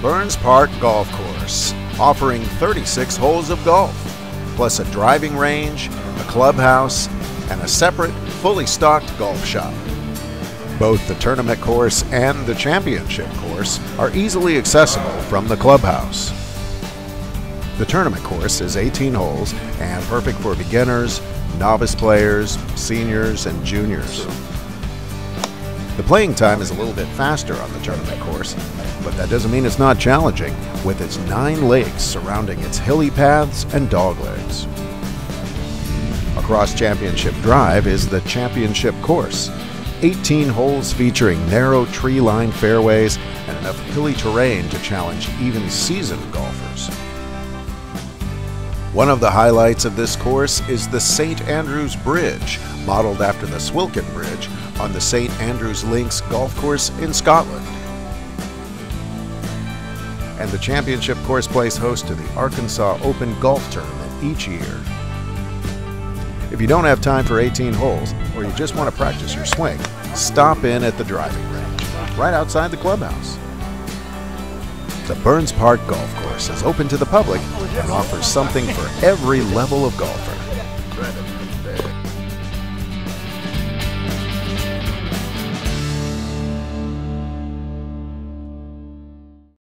Burns Park Golf Course, offering 36 holes of golf, plus a driving range, a clubhouse, and a separate, fully stocked golf shop. Both the tournament course and the championship course are easily accessible from the clubhouse. The tournament course is 18 holes and perfect for beginners, novice players, seniors, and juniors. The playing time is a little bit faster on the tournament course, but that doesn't mean it's not challenging with its nine lakes surrounding its hilly paths and doglegs. Across Championship Drive is the Championship Course, 18 holes featuring narrow tree lined fairways and enough hilly terrain to challenge even seasoned golfers. One of the highlights of this course is the St. Andrews Bridge, modeled after the Swilcan Bridge on the St. Andrews Links golf course in Scotland. And the championship course plays host to the Arkansas Open Golf Tournament each year. If you don't have time for 18 holes, or you just want to practice your swing, stop in at the driving range, right outside the clubhouse. The Burns Park Golf Course is open to the public and offers something for every level of golfer.